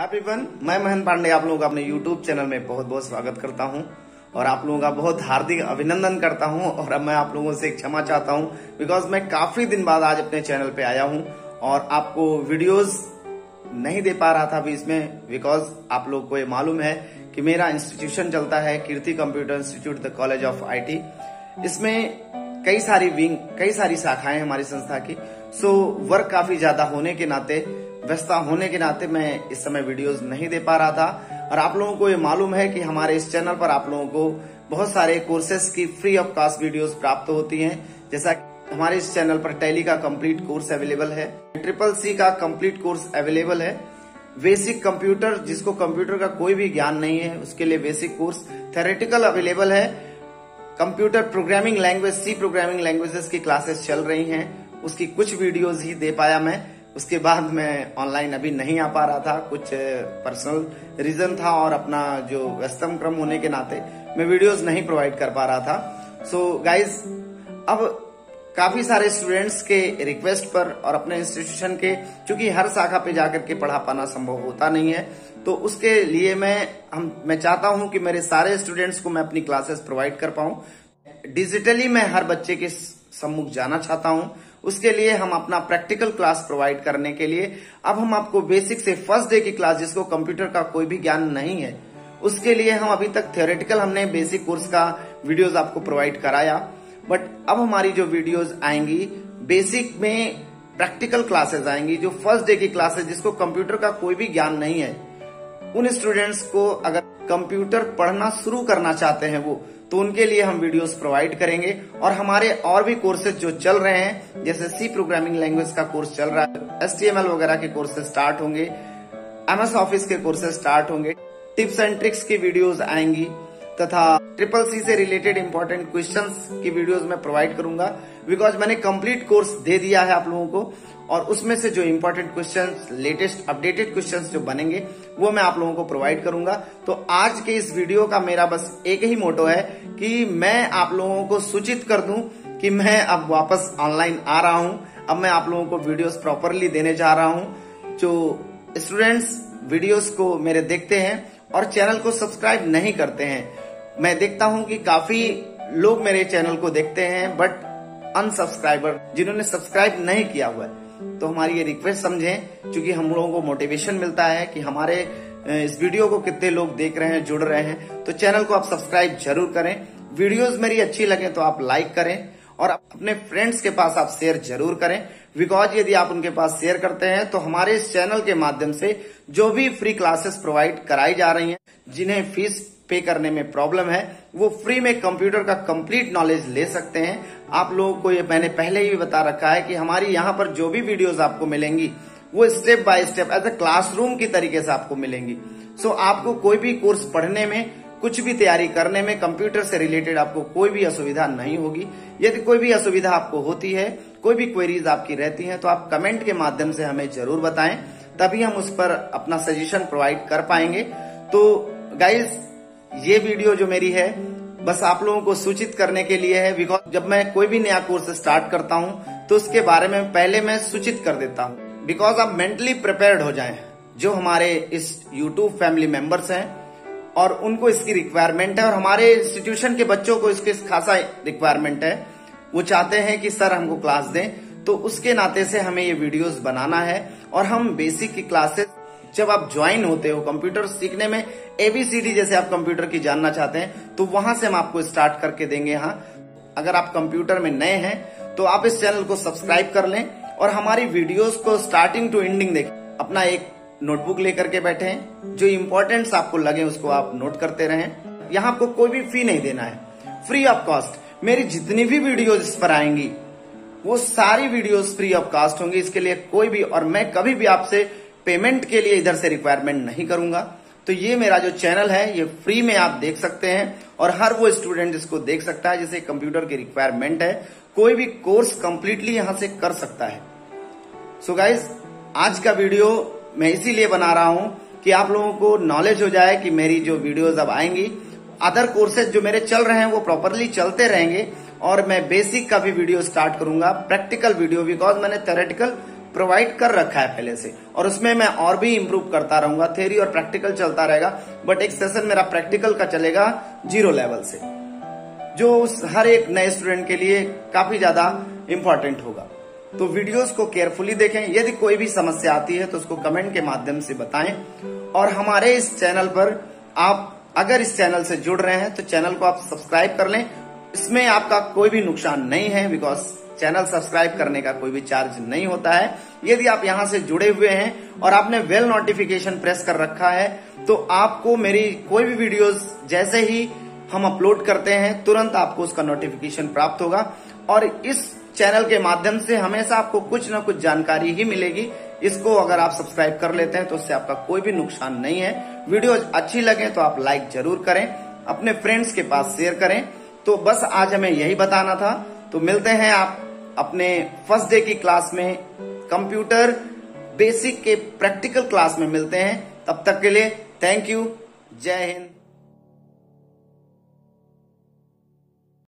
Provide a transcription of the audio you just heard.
Everyone मैं महेंद्र पांडे आप लोगों का अपने यूट्यूब चैनल में बहुत बहुत स्वागत करता हूँ और आप लोगों का बहुत हार्दिक अभिनंदन करता हूँ और अब मैं आप लोगों से क्षमा चाहता हूँ बिकॉज़ मैं काफ़ी दिन बाद आज अपने चैनल पे आया हूँ और आपको वीडियोस नहीं दे पा रहा था अभी इसमें बिकॉज़ आप लोग को ये मालूम है कि मेरा इंस्टीट्यूशन चलता है Kirti computer institute the college of IT इसमें कई सारी विंग कई सारी शाखाएँ हमारी संस्था की। सो वर्क काफ़ी ज़्यादा होने के नाते व्यस्तता होने के नाते मैं इस समय वीडियोस नहीं दे पा रहा था। और आप लोगों को ये मालूम है कि हमारे इस चैनल पर आप लोगों को बहुत सारे कोर्सेज की फ्री ऑफ़ कास्ट वीडियोस प्राप्त होती हैं। जैसा हमारे इस चैनल पर टैली का कंप्लीट कोर्स अवेलेबल है ट्रिपल सी का कंप्लीट कोर्स अवेलेबल है। बेसिक कंप्यूटर जिसको कंप्यूटर का कोई भी ज्ञान नहीं है, उसके लिए बेसिक कोर्स थेरेटिकल अवेलेबल है। Computer programming language C programming languages की क्लासेस चल रही हैं, उसकी कुछ वीडियोस ही दे पाया मैं। उसके बाद मैं ऑनलाइन अभी नहीं आ पा रहा था कुछ पर्सनल रीजन था और अपना जो व्यस्तम क्रम होने के नाते मैं वीडियोस नहीं प्रोवाइड कर पा रहा था। सो so, गाइज़ अब काफ़ी सारे स्टूडेंट्स के रिक्वेस्ट पर और अपने इंस्टीट्यूशन के क्योंकि हर शाखा पे जाकर के पढ़ा पाना संभव होता नहीं है तो उसके लिए मैं हम मैं चाहता हूँ कि मेरे सारे स्टूडेंट्स को मैं अपनी क्लासेस प्रोवाइड कर पाऊँ। डिजिटली मैं हर बच्चे के सम्मुख जाना चाहता हूँ। उसके लिए हम अपना प्रैक्टिकल क्लास प्रोवाइड करने के लिए। अब हम आपको बेसिक से फ़र्स्ट डे की क्लास जिसको कंप्यूटर का कोई भी ज्ञान नहीं है। उसके लिए हम अभी तक थियोरेटिकल हमने बेसिक कोर्स का वीडियोस आपको प्रोवाइड कराया। बट अब हमारी जो वीडियोस आएँगी बेसिक में प्रैक्टिकल क्लासेस आएँगी, जो फ़र्स्ट डे की क्लासेस जिसको कंप्यूटर का कोई भी ज्ञान नहीं है। उन स्टूडेंट्स को अगर कंप्यूटर पढ़ना शुरू करना चाहते हैं वो तो उनके लिए हम वीडियोस प्रोवाइड करेंगे। और हमारे और भी कोर्सेज जो चल रहे हैं, जैसे सी प्रोग्रामिंग लैंग्वेज का कोर्स चल रहा है एस टी एम एल वगैरह के कोर्सेज स्टार्ट होंगे एमएस ऑफ़िस के कोर्सेज स्टार्ट होंगे टिप्स एंड ट्रिक्स की वीडियोज़ आएँगी। तथा ट्रिपल सी से रिलेटेड इंपॉर्टेंट क्वेश्चन की वीडियोस मैं प्रोवाइड करूँगा। बिकॉज़ मैंने कंप्लीट कोर्स दे दिया है आप लोगों को और उसमें से जो important question latest updated question जो बनेंगे, वो मैं आप लोगों को प्रोवाइड करूँगा। तो आज के इस वीडियो का मेरा बस एक ही मोटो है कि मैं आप लोगों को सूचित कर दूँ कि मैं अब वापस ऑनलाइन आ रहा हूँ। अब मैं आप लोगों को वीडियोस प्रॉपरली देने जा रहा हूँ। जो स्टूडेंट्स वीडियोस को मेरे देखते हैं और चैनल को सब्सक्राइब नहीं करते हैं मैं देखता हूँ कि काफ़ी लोग मेरे चैनल को देखते हैं बट अनसब्सक्राइबर जिन्होंने सब्सक्राइब नहीं किया हुआ है। तो हमारी ये रिक्वेस्ट समझें क्योंकि हम लोगों को मोटिवेशन मिलता है कि हमारे इस वीडियो को कितने लोग देख रहे हैं, जुड़ रहे हैं तो चैनल को आप सब्सक्राइब ज़रूर करें। वीडियोस मेरी अच्छी लगे तो आप लाइक करें और अपने फ्रेंड्स के पास आप शेयर ज़रूर करें। बिकॉज़ यदि आप उनके पास शेयर करते हैं तो हमारे इस चैनल के माध्यम से जो भी फ्री क्लासेस प्रोवाइड कराई जा रही हैं, जिन्हें फ़ीस पे करने में प्रॉब्लम है। वो फ्री में कंप्यूटर का कंप्लीट नॉलेज ले सकते हैं। आप लोगों को ये मैंने पहले ही बता रखा है कि हमारी यहाँ पर जो भी वीडियोस आपको मिलेंगी वो step by step as a classroom की तरीके से आपको मिलेंगी। सो so, आपको कोई भी कोर्स पढ़ने में कुछ भी तैयारी करने में कंप्यूटर से रिलेटेड आपको कोई भी असुविधा नहीं होगी। यदि कोई भी असुविधा आपको होती है कोई भी क्वेरीज आपकी रहती हैं तो आप कमेंट के माध्यम से हमें ज़रूर बताएँ। तभी हम उस पर अपना सजेशन प्रोवाइड कर पाएँगे। तो गाइज़ ये वीडियो जो मेरी है, बस आप लोगों को सूचित करने के लिए है बिकॉज़ जब मैं कोई भी नया कोर्स स्टार्ट करता हूँ तो उसके बारे में पहले मैं सूचित कर देता हूँ। बिकॉज़ आप मेंटली प्रिपेयर्ड हो जाए, जो हमारे इस यूट्यूब फैमिली मेंबर्स हैं, और उनको इसकी रिक्वायरमेंट है, और हमारे इंस्टीट्यूशन के बच्चों को इसके खासा रिक्वायरमेंट है, वो चाहते हैं कि सर हमको क्लास दें तो उसके नाते से हमें ये वीडियोस बनाना है, और हम बेसिक की क्लासेस जब आप ज्वाइन होते हो कंप्यूटर सीखने में एबीसीडी जैसे आप कंप्यूटर की जानना चाहते हैं तो वहाँ से हम आपको स्टार्ट करके देंगे यहाँ अगर आप कंप्यूटर में नए हैं तो आप इस चैनल को सब्सक्राइब कर लें और हमारी वीडियोस को स्टार्टिंग टू एंडिंग देखें। अपना एक नोटबुक लेकर के बैठे जो इम्पोर्टेंट्स आपको लगे, उसको आप नोट करते रहें। यहाँ आपको कोई भी फ़ी नहीं देना है। फ्री ऑफ़ कॉस्ट मेरी जितनी भी वीडियो इस पर आएँगी, वो सारी वीडियोस फ्री ऑफ़ कॉस्ट होंगी। इसके लिए कोई भी और मैं कभी भी आपसे पेमेंट के लिए इधर से रिक्वायरमेंट नहीं करूँगा। तो ये मेरा जो चैनल है, ये फ्री में आप देख सकते हैं और हर वो स्टूडेंट इसको देख सकता है, जिसे कंप्यूटर की रिक्वायरमेंट है। कोई भी कोर्स कंप्लीटली यहाँ से कर सकता है। सो so गाइज़ आज का वीडियो मैं इसीलिए बना रहा हूँ कि आप लोगों को नॉलेज हो जाए कि मेरी जो वीडियोस अब आएँगी। अदर कोर्सेज जो मेरे चल रहे हैं, वो प्रॉपरली चलते रहेंगे और मैं बेसिक का भी वीडियो स्टार्ट करूँगा प्रैक्टिकल वीडियो बिकॉज़ मैंने थेरेटिकल प्रोवाइड कर रखा है पहले से। और उसमें मैं और भी इम्प्रूव करता रहूँगा। थेरी और प्रैक्टिकल चलता रहेगा। बट एक सेशन मेरा प्रैक्टिकल का चलेगा ज़ीरो लेवल से। जो उस हर एक नए स्टूडेंट के लिए काफ़ी ज़्यादा इम्पोर्टेंट होगा। तो वीडियोस को केयरफुली देखें। यदि कोई भी समस्या आती है तो उसको कमेंट के माध्यम से बताएँ। और हमारे इस चैनल पर आप अगर इस चैनल से जुड़ रहे हैं तो चैनल को आप सब्सक्राइब कर लें। इसमें आपका कोई भी नुकसान नहीं है बिकॉज़ चैनल सब्सक्राइब करने का कोई भी चार्ज नहीं होता है। यदि आप यहाँ से जुड़े हुए हैं और आपने वेल नोटिफिकेशन प्रेस कर रखा है तो आपको मेरी कोई भी वीडियोस जैसे ही हम अपलोड करते हैं, तुरंत आपको उसका नोटिफिकेशन प्राप्त होगा। और इस चैनल के माध्यम से हमेशा आपको कुछ न कुछ जानकारी ही मिलेगी। इसको अगर आप सब्सक्राइब कर लेते हैं तो उससे आपका कोई भी नुकसान नहीं है। वीडियो अच्छी लगे तो आप लाइक ज़रूर करें, अपने फ्रेंड्स के पास शेयर करें। तो बस आज हमें यही बताना था। तो मिलते हैं आप अपने फ़र्स्ट डे की क्लास में कंप्यूटर बेसिक के प्रैक्टिकल क्लास में मिलते हैं। तब तक के लिए थैंक यू जय हिंद।